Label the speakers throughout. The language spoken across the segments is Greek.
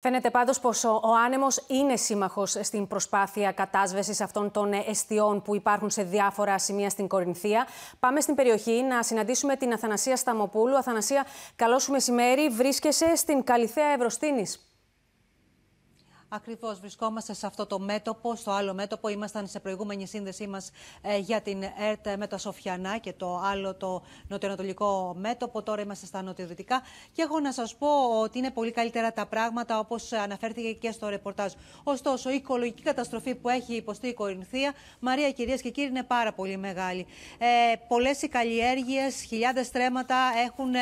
Speaker 1: Φαίνεται πάντως πως ο άνεμος είναι σύμμαχος στην προσπάθεια κατάσβεσης αυτών των αιστειών που υπάρχουν σε διάφορα σημεία στην Κορινθία. Πάμε στην περιοχή να συναντήσουμε την Αθανασία Σταμοπούλου. Αθανασία, καλό σου μεσημέρι. Βρίσκεσαι στην Καλυθέα Ευρωστίνης.
Speaker 2: Ακριβώς βρισκόμαστε σε αυτό το μέτωπο. Στο άλλο μέτωπο ήμασταν σε προηγούμενη σύνδεσή μας ε, για την ΕΡΤ με τα Σοφιανά και το άλλο το νοτιοανατολικό μέτωπο. Τώρα είμαστε στα νοτιοδυτικά. Και έχω να σας πω ότι είναι πολύ καλύτερα τα πράγματα όπως αναφέρθηκε και στο ρεπορτάζ. Ωστόσο, η οικολογική καταστροφή που έχει υποστεί η Κορινθία, Μαρία, κυρίες και κύριοι, είναι πάρα πολύ μεγάλη. Ε, Πολλές οι καλλιέργειες, χιλιάδες στρέμματα έχουν ε,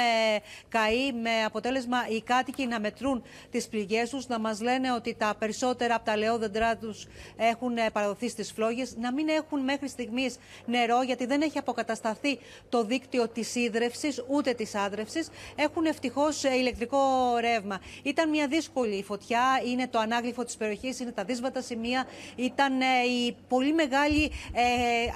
Speaker 2: καεί με αποτέλεσμα οι κάτοικοι να μετρούν τις πληγές τους, να μας λένε ότι τα περισσότερα από τα λεόδεντρά τους έχουν ε, παραδοθεί στις φλόγες, να μην έχουν μέχρι στιγμής νερό, γιατί δεν έχει αποκατασταθεί το δίκτυο της ίδρυυση ούτε της άδρευσης. Έχουν ευτυχώς ε, ηλεκτρικό ρεύμα. Ήταν μια δύσκολη φωτιά, είναι το ανάγλυφο της περιοχής, είναι τα δύσβατα σημεία, ήταν ε, η πολύ μεγάλη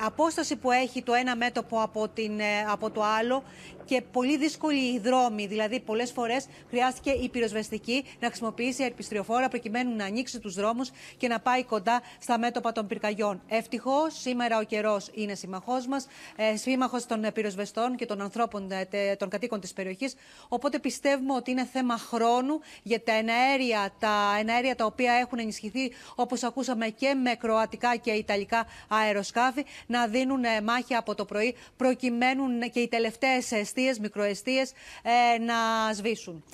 Speaker 2: απόσταση που έχει το ένα μέτωπο από, την, από το άλλο και πολύ δύσκολη η δρόμη. Δηλαδή, πολλές φορές χρειάστηκε η πυροσβεστική να χρησιμοποιήσει ερπιστριοφόρα προκειμένου να ανοίξει τους δρόμους και να πάει κοντά στα μέτωπα των πυρκαγιών. Ευτυχώς, σήμερα ο καιρός είναι σύμμαχό μας, ε, σύμμαχος των πυροσβεστών και των ανθρώπων, ε, των κατοίκων της περιοχής. Οπότε πιστεύουμε ότι είναι θέμα χρόνου για τα εναέρια τα, εναέρια τα οποία έχουν ενισχυθεί, όπως ακούσαμε και με κροατικά και ιταλικά αεροσκάφη, να δίνουν ε, μάχη από το πρωί, προκειμένου και οι τελευταίες αιστείες, μικροαιστείες, να σβήσουν.